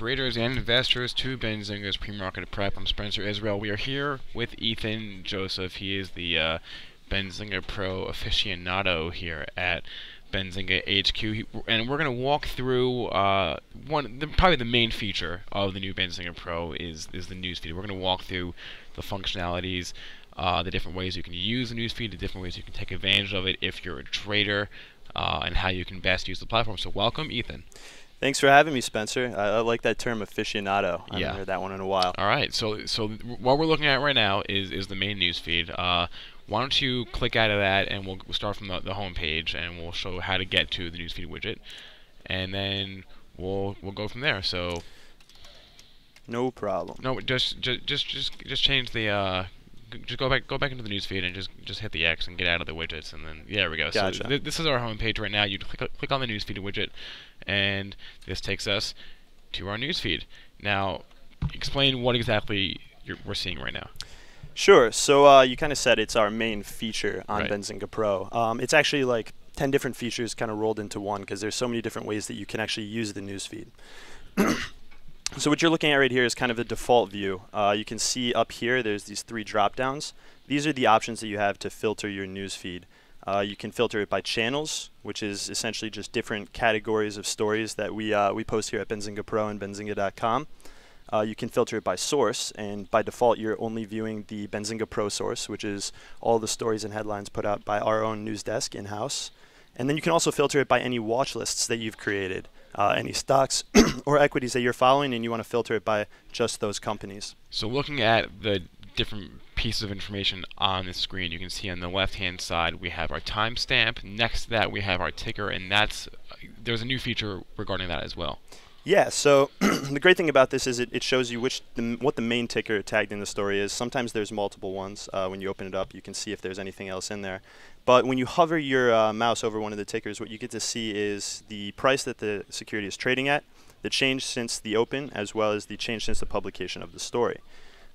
traders and investors to Benzinga's pre-market prep. I'm Spencer Israel. We are here with Ethan Joseph. He is the uh, Benzinga Pro aficionado here at Benzinga HQ, he, and we're going to walk through uh, one, the, probably the main feature of the new Benzinga Pro is is the newsfeed. We're going to walk through the functionalities, uh, the different ways you can use the newsfeed, the different ways you can take advantage of it if you're a trader, uh, and how you can best use the platform. So welcome, Ethan. Thanks for having me, Spencer. I, I like that term aficionado. I Yeah. haven't heard that one in a while. All right. So so what we're looking at right now is is the main newsfeed. Uh, why don't you click out of that and we'll, we'll start from the, the home page and we'll show how to get to the newsfeed widget, and then we'll we'll go from there. So No problem. no, just just just just just change the. Uh, just go back, go back into the newsfeed and just just hit the X and get out of the widgets, and then yeah, there we go. Gotcha. So th- this is our homepage right now. You click click on the newsfeed widget, and this takes us to our newsfeed. Now, explain what exactly you're, we're seeing right now. Sure. So uh, you kind of said it's our main feature on Right. Benzinga Pro. Um, it's actually like 10 different features kind of rolled into one because there's so many different ways that you can actually use the newsfeed. So what you're looking at right here is kind of the default view. Uh, you can see up here there's these three drop downs. These are the options that you have to filter your newsfeed. Uh, you can filter it by channels, which is essentially just different categories of stories that we uh, we post here at Benzinga Pro and Benzinga.com. Uh, you can filter it by source, and by default, you're only viewing the Benzinga Pro source, which is all the stories and headlines put out by our own news desk in house. And then you can also filter it by any watch lists that you've created, uh, any stocks or equities that you're following, and you want to filter it by just those companies. So looking at the different pieces of information on the screen, you can see on the left-hand side we have our timestamp. Next to that we have our ticker, and that's there's a new feature regarding that as well. Yeah, so the great thing about this is it, it shows you which the, what the main ticker tagged in the story is. Sometimes there's multiple ones. Uh, when you open it up, you can see if there's anything else in there. But when you hover your uh, mouse over one of the tickers, what you get to see is the price that the security is trading at, the change since the open, as well as the change since the publication of the story.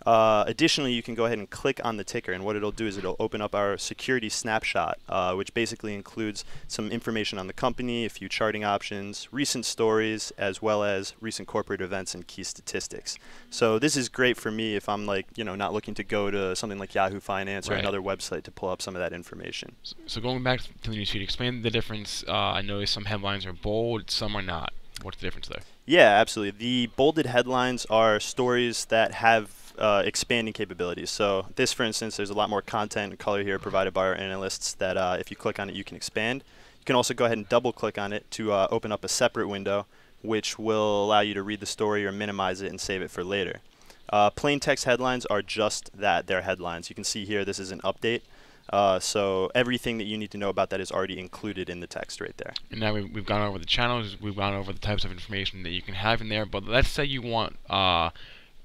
Uh, additionally, you can go ahead and click on the ticker, and what it'll do is it'll open up our security snapshot, uh, which basically includes some information on the company, a few charting options, recent stories, as well as recent corporate events and key statistics. So this is great for me if I'm like, you know, not looking to go to something like Yahoo Finance or another website to pull up some of that information. So going back to the newsfeed, explain the difference. Uh, I know some headlines are bold, some are not. What's the difference there? Yeah, absolutely. The bolded headlines are stories that have uh, expanding capabilities. So this, for instance, there's a lot more content and color here provided by our analysts that uh, if you click on it, you can expand. You can also go ahead and double click on it to uh, open up a separate window, which will allow you to read the story or minimize it and save it for later. Uh, plain text headlines are just that, they're headlines. You can see here this is an update. Uh, so everything that you need to know about that is already included in the text right there. And now we've, we've gone over the channels, we've gone over the types of information that you can have in there. But let's say you want uh,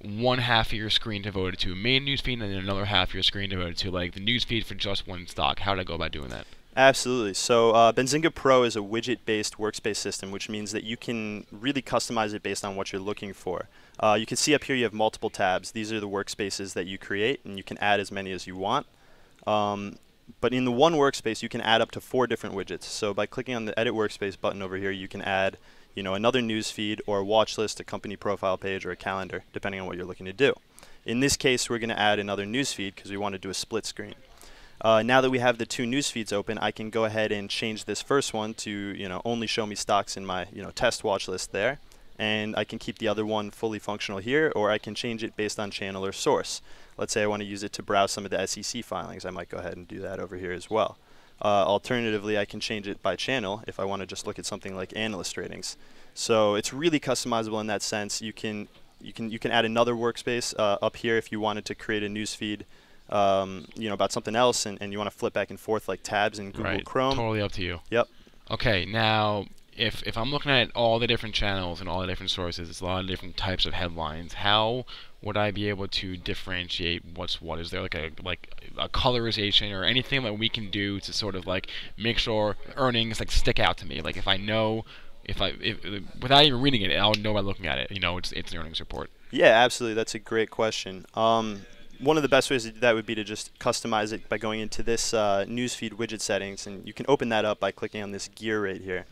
one half of your screen devoted to a main newsfeed, and then another half of your screen devoted to like the newsfeed for just one stock. How do I go about doing that? Absolutely. So uh, Benzinga Pro is a widget-based workspace system, which means that you can really customize it based on what you're looking for. Uh, you can see up here you have multiple tabs. These are the workspaces that you create, and you can add as many as you want. Um, but in the one workspace, you can add up to four different widgets. So by clicking on the Edit Workspace button over here, you can add, you know, another news feed or a watch list, a company profile page, or a calendar, depending on what you're looking to do. In this case, we're going to add another news feed because we want to do a split screen. Uh, now that we have the two news feeds open, I can go ahead and change this first one to you know only show me stocks in my you know test watch list there, and I can keep the other one fully functional here, or I can change it based on channel or source. Let's say I want to use it to browse some of the SEC filings, I might go ahead and do that over here as well. Uh, alternatively, I can change it by channel if I want to just look at something like analyst ratings. So it's really customizable in that sense. You can you can you can add another workspace uh, up here if you wanted to create a news feed um, you know, about something else, and, and you want to flip back and forth like tabs in Google right. Chrome. Totally up to you. Yep. Okay, now if if I'm looking at all the different channels and all the different sources, it's a lot of different types of headlines. How would I be able to differentiate what's what? Is there like a like a colorization or anything that we can do to sort of like make sure earnings like stick out to me? Like if I know if I if, without even reading it, I'll know by looking at it. You know, it's it's an earnings report. Yeah, absolutely. That's a great question. Um, one of the best ways to do that would be to just customize it by going into this uh, newsfeed widget settings, and you can open that up by clicking on this gear right here.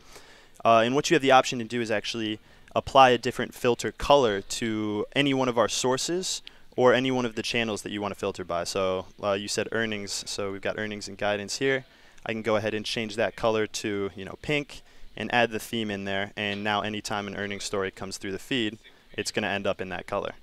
Uh, and what you have the option to do is actually apply a different filter color to any one of our sources or any one of the channels that you want to filter by. So uh, you said earnings, so we've got earnings and guidance here. I can go ahead and change that color to you know pink and add the theme in there. And now anytime an earnings story comes through the feed, it's going to end up in that color.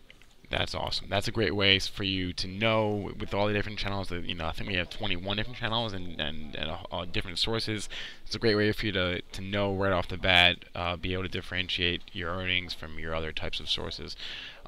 That's awesome. That's a great way for you to know with all the different channels. That you know, I think we have 21 different channels and and, and different sources. It's a great way for you to to know right off the bat, uh, be able to differentiate your earnings from your other types of sources.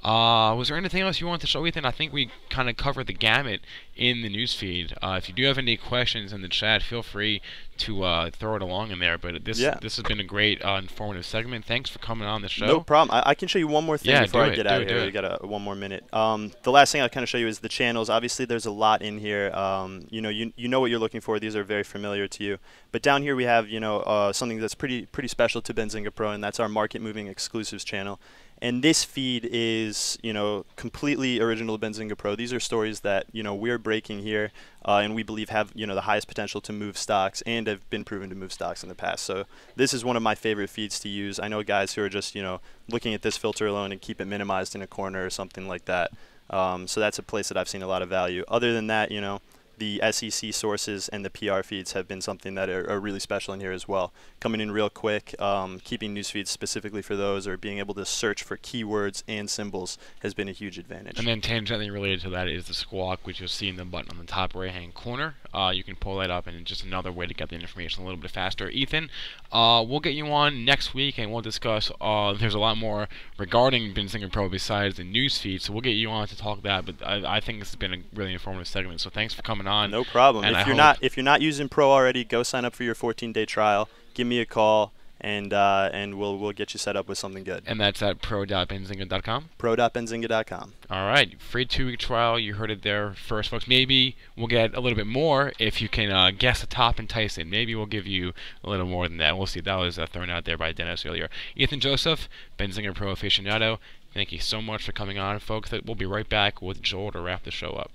Uh, was there anything else you wanted to show, Ethan? I think we kind of covered the gamut in the newsfeed. Uh, if you do have any questions in the chat, feel free to uh, throw it along in there. But this Yeah. this has been a great uh, informative segment. Thanks for coming on the show. No problem. I, I can show you one more thing Yeah, before I it, get out it, of here. We got a, one more minute. Um, the last thing I'll kind of show you is the channels. Obviously, there's a lot in here. Um, you know, you, you know what you're looking for. These are very familiar to you. But down here we have, you know, uh, something that's pretty pretty special to Benzinga Pro, and that's our market moving exclusives channel. And this feed is, you know, completely original Benzinga Pro. These are stories that, you know, we're breaking here, uh, and we believe have, you know, the highest potential to move stocks and have been proven to move stocks in the past. So this is one of my favorite feeds to use. I know guys who are just, you know, looking at this filter alone and keep it minimized in a corner or something like that. Um, so that's a place that I've seen a lot of value. Other than that, you know, the SEC sources and the PR feeds have been something that are, are really special in here as well. Coming in real quick, um, keeping news feeds specifically for those, or being able to search for keywords and symbols has been a huge advantage. And then tangentially related to that is the squawk, which you'll see in the button on the top right-hand corner. Uh, you can pull that up, and it's just another way to get the information a little bit faster. Ethan, uh, we'll get you on next week, and we'll discuss. Uh, there's a lot more regarding Benzinga Pro besides the news feed, so we'll get you on to talk that. But I, I think this has been a really informative segment. So thanks for coming on. No problem. And if I you're hope- not if you're not using Pro already, go sign up for your 14-day trial. Give me a call, and uh, and we'll we'll get you set up with something good. And that's at pro.benzinger.com. Pro.benzinga.com. All right, free two-week trial. You heard it there first, folks. Maybe we'll get a little bit more if you can uh, guess the top enticing. Maybe we'll give you a little more than that. We'll see. That was uh, thrown out there by Dennis earlier. Ethan Joseph, Benzinga Pro aficionado. Thank you so much for coming on, folks. We'll be right back with Joel to wrap the show up.